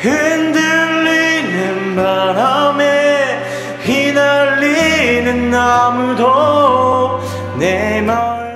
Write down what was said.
흔들리는 바람에 휘날리는 나무도 내 마음